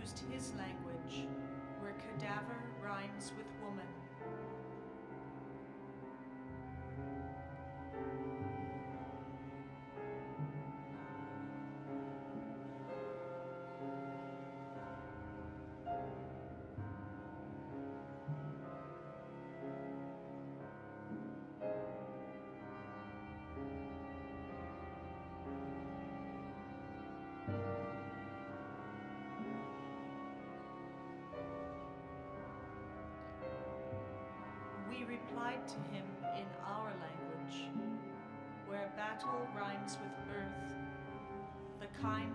used his language, where cadaver rhymes with woman. Replied to him in our language, where battle rhymes with birth, the kind